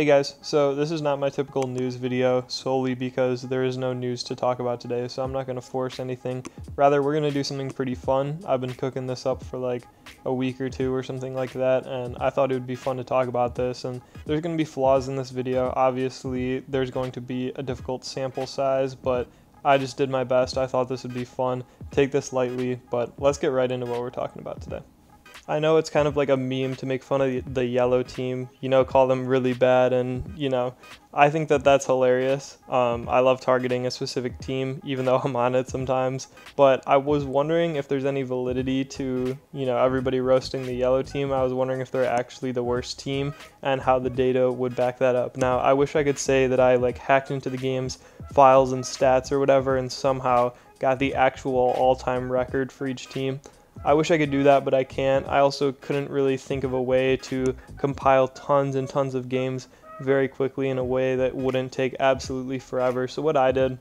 Hey guys, so this is not my typical news video solely because there is no news to talk about today, so I'm not going to force anything. Rather, we're going to do something pretty fun. I've been cooking this up for like a week or two or something like that, and I thought it would be fun to talk about this. And there's going to be flaws in this video. Obviously, there's going to be a difficult sample size, but I just did my best. I thought this would be fun. Take this lightly, but let's get right into what we're talking about today. I know it's kind of like a meme to make fun of the yellow team, you know, call them really bad, and you know, I think that that's hilarious. Um, I love targeting a specific team, even though I'm on it sometimes. But I was wondering if there's any validity to, you know, everybody roasting the yellow team. I was wondering if they're actually the worst team and how the data would back that up. Now, I wish I could say that I like hacked into the game's files and stats or whatever and somehow got the actual all-time record for each team. I wish I could do that, but I can't. I also couldn't really think of a way to compile tons and tons of games very quickly in a way that wouldn't take absolutely forever. So what I did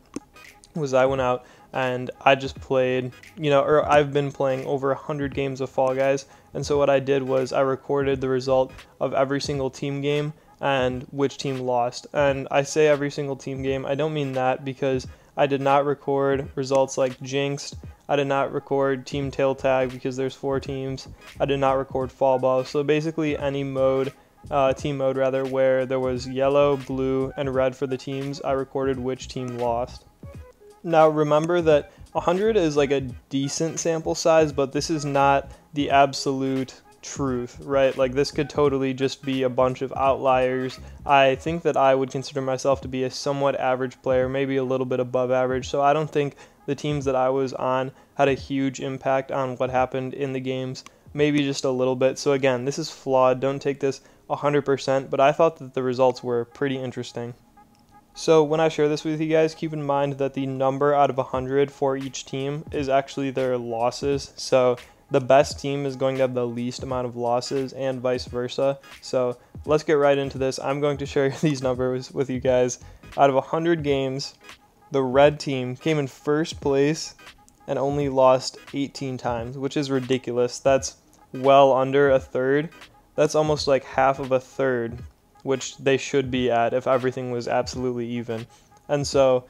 was I went out and I just played, you know, or I've been playing over 100 games of Fall Guys. And so what I did was I recorded the result of every single team game and which team lost. And I say every single team game, I don't mean that because I did not record results like Jinxed, I did not record team tail tag because there's four teams. I did not record fall ball. So basically any mode, uh, team mode rather, where there was yellow, blue, and red for the teams, I recorded which team lost. Now remember that 100 is like a decent sample size, but this is not the absolute truth, right? Like this could totally just be a bunch of outliers. I think that I would consider myself to be a somewhat average player, maybe a little bit above average. So I don't think the teams that I was on had a huge impact on what happened in the games, maybe just a little bit. So again, this is flawed. Don't take this 100%, but I thought that the results were pretty interesting. So when I share this with you guys, keep in mind that the number out of 100 for each team is actually their losses. So the best team is going to have the least amount of losses and vice versa. So let's get right into this. I'm going to share these numbers with you guys. Out of 100 games, the red team came in first place and only lost 18 times, which is ridiculous. That's well under a third. That's almost like half of a third, which they should be at if everything was absolutely even. And so,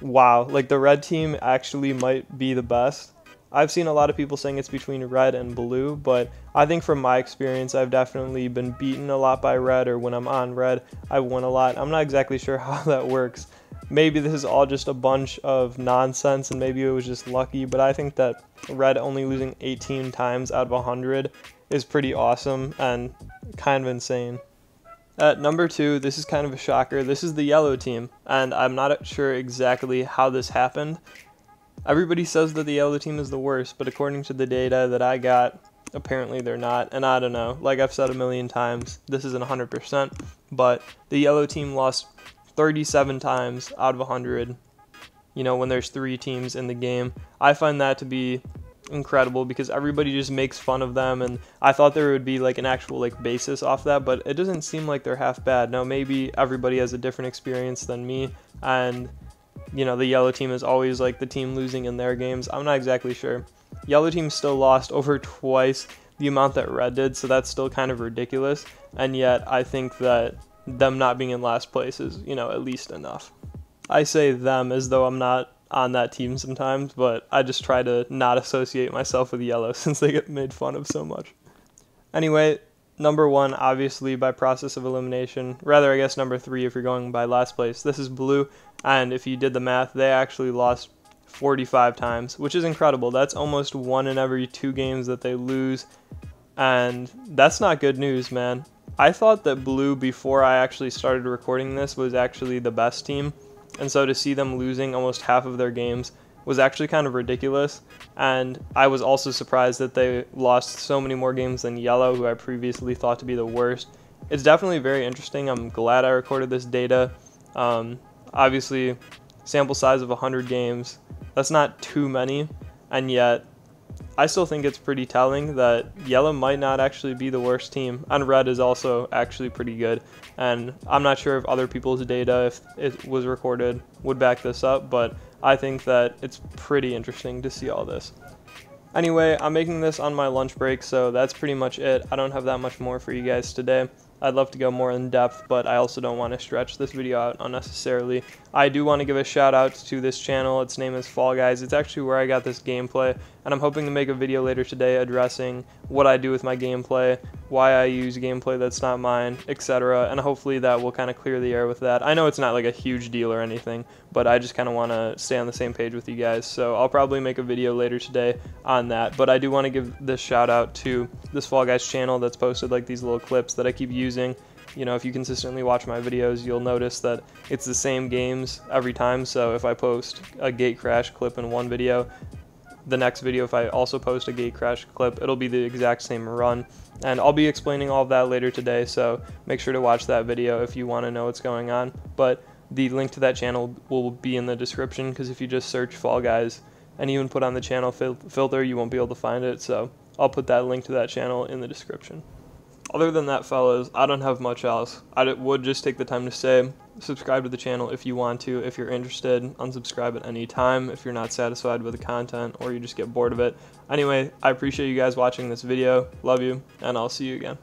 wow, like the red team actually might be the best. I've seen a lot of people saying it's between red and blue, but I think from my experience, I've definitely been beaten a lot by red, or when I'm on red, I won a lot. I'm not exactly sure how that works, maybe this is all just a bunch of nonsense and maybe it was just lucky, but I think that Red only losing 18 times out of 100 is pretty awesome and kind of insane. At number two, this is kind of a shocker. This is the yellow team, and I'm not sure exactly how this happened. Everybody says that the yellow team is the worst, but according to the data that I got, apparently they're not. And I don't know, like I've said a million times, this isn't 100%, but the yellow team lost 37 times out of 100, you know, when there's three teams in the game. I find that to be incredible because everybody just makes fun of them and I thought there would be like an actual like basis off that, but it doesn't seem like they're half bad. Now maybe everybody has a different experience than me and you know, the yellow team is always like the team losing in their games. I'm not exactly sure. Yellow team still lost over twice the amount that red did, so that's still kind of ridiculous. And yet I think that them not being in last place is, you know, at least enough. I say them as though I'm not on that team sometimes, but I just try to not associate myself with yellow since they get made fun of so much. Anyway, number one, obviously by process of elimination. Rather, I guess number three if you're going by last place. This is blue, and if you did the math, they actually lost 45 times, which is incredible. That's almost one in every two games that they lose, and that's not good news, man. I thought that Blue, before I actually started recording this, was actually the best team. And so to see them losing almost half of their games was actually kind of ridiculous. And I was also surprised that they lost so many more games than Yellow, who I previously thought to be the worst. It's definitely very interesting. I'm glad I recorded this data. Um, obviously, sample size of 100 games, that's not too many. And yet, I still think it's pretty telling that yellow might not actually be the worst team, and red is also actually pretty good. And I'm not sure if other people's data, if it was recorded, would back this up, but I think that it's pretty interesting to see all this. Anyway, I'm making this on my lunch break, so that's pretty much it. I don't have that much more for you guys today. I'd love to go more in depth, but I also don't want to stretch this video out unnecessarily. I do want to give a shout out to this channel. Its name is Fall Guys. It's actually where I got this gameplay, and I'm hoping to make a video later today addressing what I do with my gameplay, why I use gameplay that's not mine, etc. And hopefully that will kind of clear the air with that. I know it's not like a huge deal or anything, but I just kind of want to stay on the same page with you guys. So I'll probably make a video later today on that. But I do want to give this shout out to this Fall Guys channel that's posted like these little clips that I keep using you know, if you consistently watch my videos, you'll notice that it's the same games every time. So if I post a gate crash clip in one video, the next video, if I also post a gate crash clip, it'll be the exact same run. And I'll be explaining all that later today, so make sure to watch that video if you want to know what's going on. But the link to that channel will be in the description, because if you just search Fall Guys and even put on the channel fil filter, you won't be able to find it. So I'll put that link to that channel in the description. Other than that, fellas, I don't have much else. I would just take the time to say, subscribe to the channel if you want to, if you're interested. Unsubscribe at any time if you're not satisfied with the content or you just get bored of it. Anyway, I appreciate you guys watching this video. Love you, and I'll see you again.